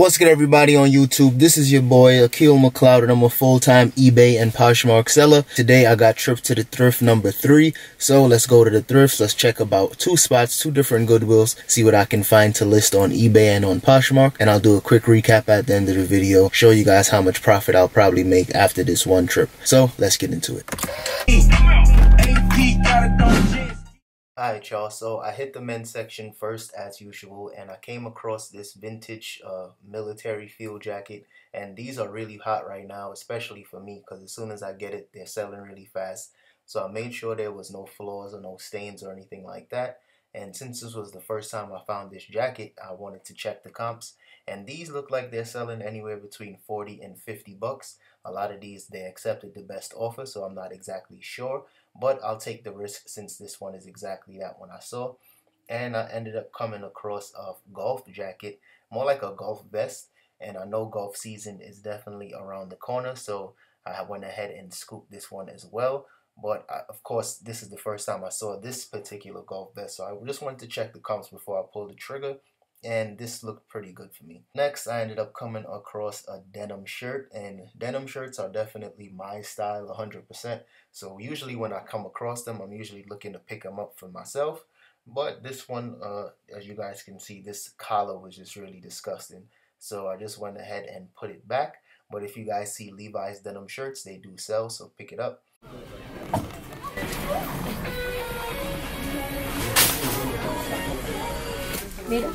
What's good everybody on YouTube? This is your boy Akil McLeod and I'm a full-time eBay and Poshmark seller. Today I got trip to the thrift number three. So let's go to the thrifts. Let's check about two spots, two different Goodwills, see what I can find to list on eBay and on Poshmark. And I'll do a quick recap at the end of the video, show you guys how much profit I'll probably make after this one trip. So let's get into it. Alright y'all, so I hit the men's section first as usual and I came across this vintage uh, military field jacket and these are really hot right now especially for me because as soon as I get it they're selling really fast. So I made sure there was no flaws or no stains or anything like that and since this was the first time I found this jacket I wanted to check the comps and these look like they're selling anywhere between 40 and 50 bucks. A lot of these they accepted the best offer so I'm not exactly sure but I'll take the risk since this one is exactly that one I saw. And I ended up coming across a golf jacket more like a golf vest. And I know golf season is definitely around the corner so I went ahead and scooped this one as well. But I, of course this is the first time I saw this particular golf vest so I just wanted to check the comps before I pulled the trigger and this looked pretty good for me. Next, I ended up coming across a denim shirt, and denim shirts are definitely my style 100%. So usually when I come across them, I'm usually looking to pick them up for myself. But this one, uh, as you guys can see, this collar was just really disgusting. So I just went ahead and put it back. But if you guys see Levi's denim shirts, they do sell, so pick it up. Now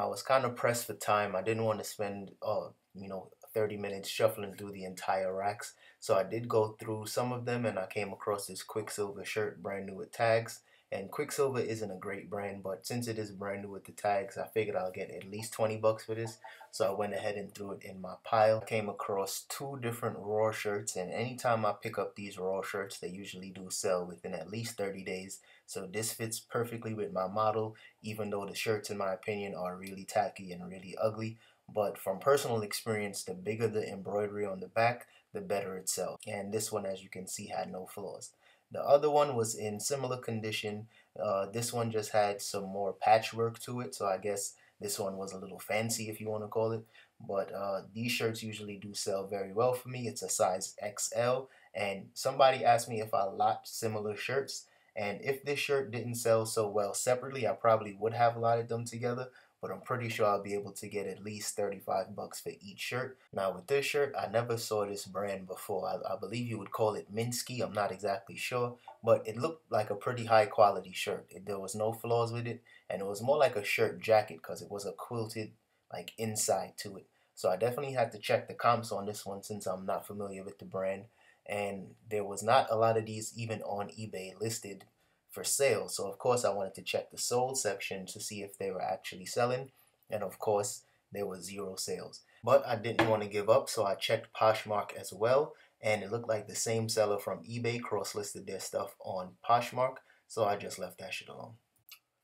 I was kind of pressed for time. I didn't want to spend, uh, you know, 30 minutes shuffling through the entire racks. So I did go through some of them and I came across this Quiksilver shirt, brand new with tags. And Quiksilver isn't a great brand, but since it is brand new with the tags, I figured I'll get at least 20 bucks for this. So I went ahead and threw it in my pile. Came across two different Roar shirts, and anytime I pick up these Roar shirts, they usually do sell within at least 30 days. So this fits perfectly with my model, even though the shirts, in my opinion, are really tacky and really ugly. But from personal experience, the bigger the embroidery on the back, the better it sells. And this one, as you can see, had no flaws. The other one was in similar condition. Uh, this one just had some more patchwork to it, so I guess this one was a little fancy if you want to call it. But uh, these shirts usually do sell very well for me. It's a size XL, and somebody asked me if I lot similar shirts. And if this shirt didn't sell so well separately, I probably would have lotted them together but I'm pretty sure I'll be able to get at least 35 bucks for each shirt. Now with this shirt, I never saw this brand before. I, I, believe you would call it Minsky. I'm not exactly sure, but it looked like a pretty high quality shirt. It, there was no flaws with it, and it was more like a shirt jacket because it was a quilted like inside to it. So I definitely had to check the comps on this one since I'm not familiar with the brand. And there was not a lot of these even on eBay listed for sale. So of course I wanted to check the sold section to see if they were actually selling. And of course there were zero sales. But I didn't want to give up so I checked Poshmark as well. And it looked like the same seller from eBay cross-listed their stuff on Poshmark. So I just left that shit alone.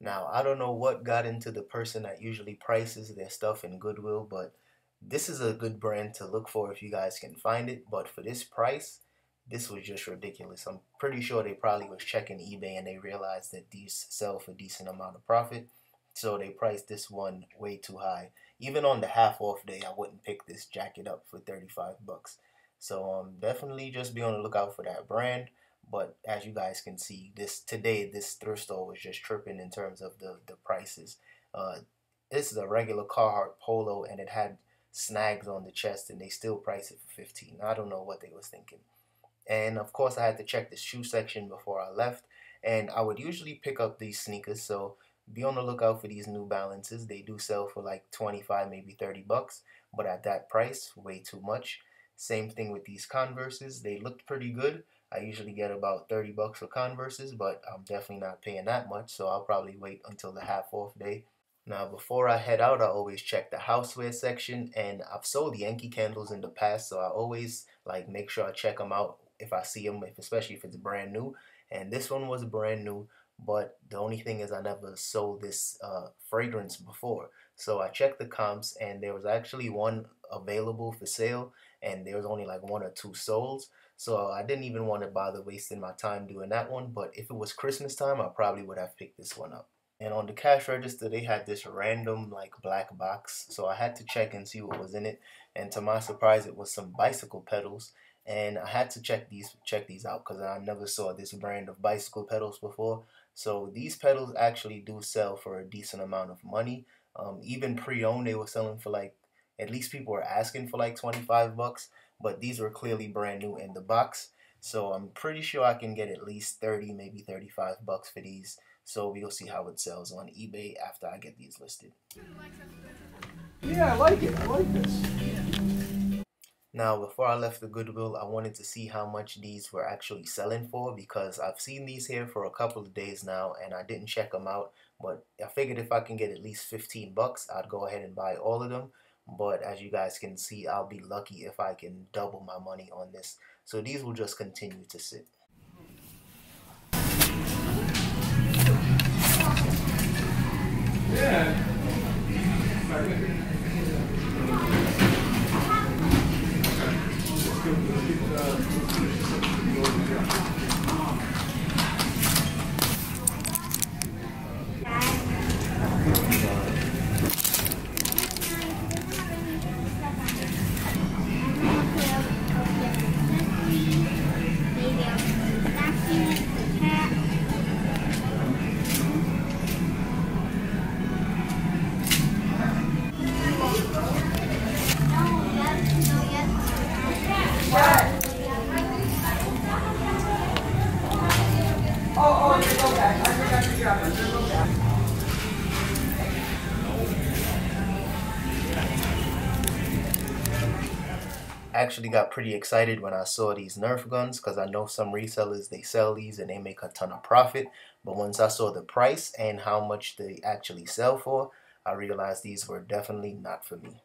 Now, I don't know what got into the person that usually prices their stuff in Goodwill, but this is a good brand to look for if you guys can find it. But for this price, this was just ridiculous. I'm pretty sure they probably was checking eBay and they realized that these sell for decent amount of profit. So they priced this one way too high. Even on the half off day, I wouldn't pick this jacket up for 35 bucks. So um, definitely just be on the lookout for that brand. But as you guys can see, this today this thrift store was just tripping in terms of the the prices. Uh, this is a regular Carhartt polo and it had snags on the chest and they still price it for 15. I don't know what they was thinking. And of course, I had to check the shoe section before I left. And I would usually pick up these sneakers, so be on the lookout for these New Balances. They do sell for like 25, maybe 30 bucks, but at that price, way too much. Same thing with these Converses. They looked pretty good. I usually get about 30 bucks for Converses, but I'm definitely not paying that much, so I'll probably wait until the half off day. Now, before I head out, I always check the houseware section, and I've sold the Yankee candles in the past, so I always like make sure I check them out if I see them, if, especially if it's brand new. And this one was brand new, but the only thing is I never sold this uh, fragrance before. So I checked the comps and there was actually one available for sale and there was only like one or two sold. So I didn't even want to bother wasting my time doing that one. But if it was Christmas time, I probably would have picked this one up. And on the cash register, they had this random like black box. So I had to check and see what was in it. And to my surprise, it was some bicycle pedals. And I had to check these check these out because I never saw this brand of bicycle pedals before. So these pedals actually do sell for a decent amount of money. Um, even pre-owned, they were selling for like at least people were asking for like 25 bucks. But these were clearly brand new in the box. So I'm pretty sure I can get at least 30, maybe 35 bucks for these. So we'll see how it sells on eBay after I get these listed. Yeah, I like it. I like this. Now, before I left the Goodwill, I wanted to see how much these were actually selling for because I've seen these here for a couple of days now and I didn't check them out. But I figured if I can get at least 15 bucks, I'd go ahead and buy all of them. But as you guys can see, I'll be lucky if I can double my money on this. So these will just continue to sit. Yeah. Actually got pretty excited when I saw these Nerf guns because I know some resellers they sell these and they make a ton of profit. But once I saw the price and how much they actually sell for, I realized these were definitely not for me.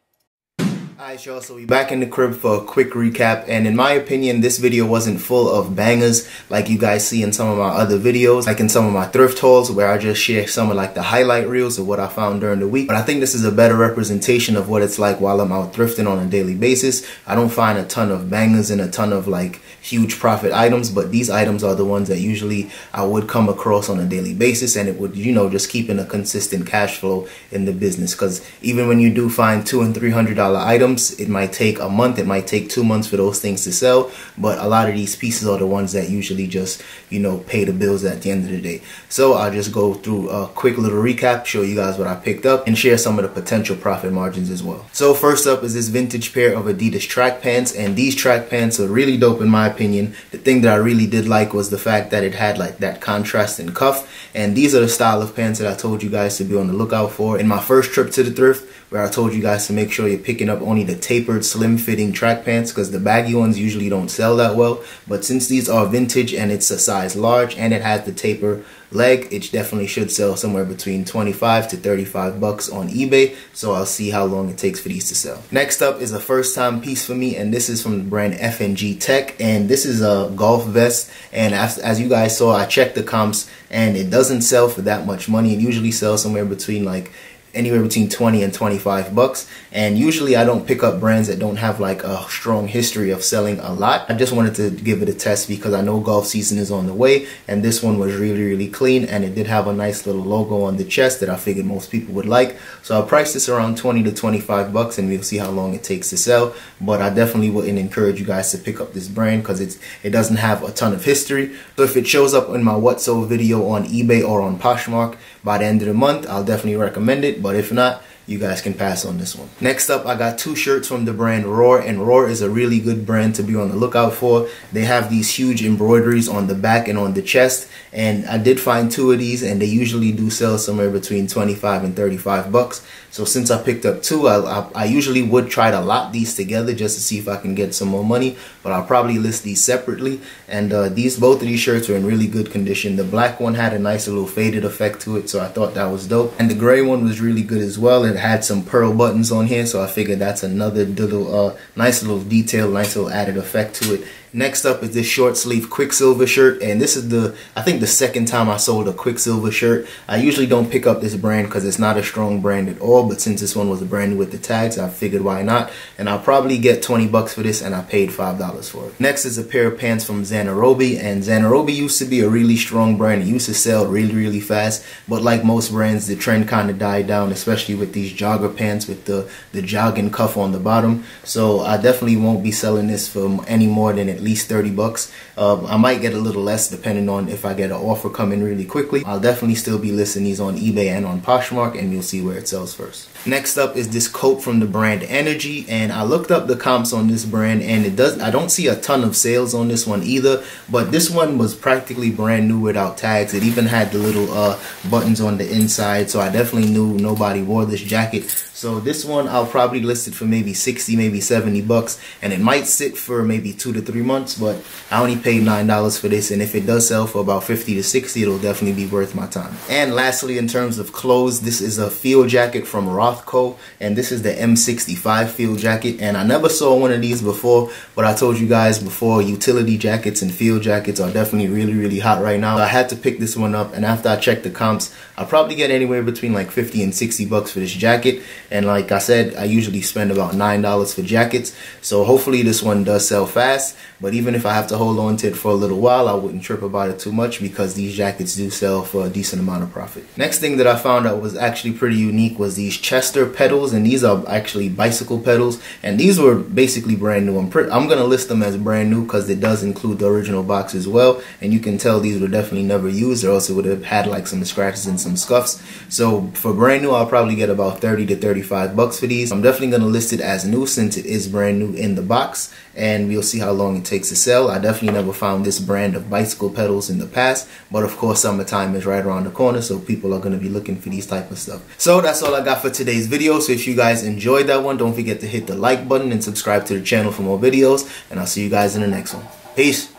Alright y'all, so we back in the crib for a quick recap and in my opinion this video wasn't full of bangers like you guys see in some of my other videos like in some of my thrift hauls where I just share some of like the highlight reels of what I found during the week but I think this is a better representation of what it's like while I'm out thrifting on a daily basis. I don't find a ton of bangers and a ton of like huge profit items but these items are the ones that usually I would come across on a daily basis and it would you know just keeping a consistent cash flow in the business because even when you do find two and three hundred dollar items items. It might take a month, it might take two months for those things to sell, but a lot of these pieces are the ones that usually just, you know, pay the bills at the end of the day. So I'll just go through a quick little recap, show you guys what I picked up, and share some of the potential profit margins as well. So first up is this vintage pair of Adidas track pants, and these track pants are really dope in my opinion. The thing that I really did like was the fact that it had like that contrast in cuff, and these are the style of pants that I told you guys to be on the lookout for. In my first trip to the thrift, where I told you guys to make sure you're picking up only the tapered slim fitting track pants because the baggy ones usually don't sell that well. But since these are vintage and it's a size large and it has the taper leg it definitely should sell somewhere between 25 to 35 bucks on ebay. So i'll see how long it takes for these to sell. Next up is a first time piece for me and this is from the brand fng tech. And this is a golf vest. And as, as you guys saw i checked the comps and it doesn't sell for that much money. It usually sells somewhere between like anywhere between 20 and 25 bucks and usually I don't pick up brands that don't have like a strong history of selling a lot. I just wanted to give it a test because I know golf season is on the way and this one was really really clean and it did have a nice little logo on the chest that I figured most people would like. So I priced this around 20 to 25 bucks and we'll see how long it takes to sell but I definitely wouldn't encourage you guys to pick up this brand because it's it doesn't have a ton of history. So if it shows up in my what video on eBay or on Poshmark by the end of the month I'll definitely recommend it but if not, you guys can pass on this one. Next up, I got two shirts from the brand Roar, and Roar is a really good brand to be on the lookout for. They have these huge embroideries on the back and on the chest, and I did find two of these, and they usually do sell somewhere between 25 and 35 bucks. So since I picked up two, I, I, I usually would try to lot these together just to see if I can get some more money, but I'll probably list these separately. And uh, these both of these shirts are in really good condition. The black one had a nice little faded effect to it, so I thought that was dope. And the gray one was really good as well. It had some pearl buttons on here, so I figured that's another little uh, nice little detail, nice little added effect to it Next up is this short sleeve Quiksilver shirt, and this is the I think the second time I sold a Quiksilver shirt. I usually don't pick up this brand because it's not a strong brand at all, but since this one was a brand with the tags, I figured why not. And I'll probably get 20 bucks for this, and I paid five dollars for it. Next is a pair of pants from Zanerobe, and Zanerobe used to be a really strong brand. It used to sell really really fast, but like most brands, the trend kind of died down, especially with these jogger pants with the the jogging cuff on the bottom. So I definitely won't be selling this for any more than at least 30 bucks. Uh, I might get a little less depending on if I get an offer coming really quickly. I'll definitely still be listing these on eBay and on Poshmark and you'll see where it sells first. Next up is this coat from the brand Energy and I looked up the comps on this brand and it does I don't see a ton of sales on this one either but this one was practically brand new without tags. It even had the little uh, buttons on the inside so I definitely knew nobody wore this jacket so this one I'll probably list it for maybe 60, maybe 70 bucks. And it might sit for maybe two to three months, but I only paid $9 for this. And if it does sell for about 50 to 60, it'll definitely be worth my time. And lastly, in terms of clothes, this is a field jacket from Rothco. And this is the M65 field jacket. And I never saw one of these before, but I told you guys before, utility jackets and field jackets are definitely really, really hot right now. I had to pick this one up. And after I checked the comps, I'll probably get anywhere between like 50 and 60 bucks for this jacket. And like I said, I usually spend about $9 for jackets. So hopefully this one does sell fast. But even if I have to hold on to it for a little while, I wouldn't trip about it too much because these jackets do sell for a decent amount of profit. Next thing that I found out was actually pretty unique was these Chester pedals. And these are actually bicycle pedals. And these were basically brand new. I'm, I'm going to list them as brand new because it does include the original box as well. And you can tell these were definitely never used or else it would have had like some scratches and some scuffs. So for brand new, I'll probably get about 30 to 35 bucks for these. I'm definitely going to list it as new since it is brand new in the box and we'll see how long it takes to sell. I definitely never found this brand of bicycle pedals in the past, but of course summertime is right around the corner, so people are going to be looking for these type of stuff. So that's all I got for today's video. So if you guys enjoyed that one, don't forget to hit the like button and subscribe to the channel for more videos, and I'll see you guys in the next one. Peace.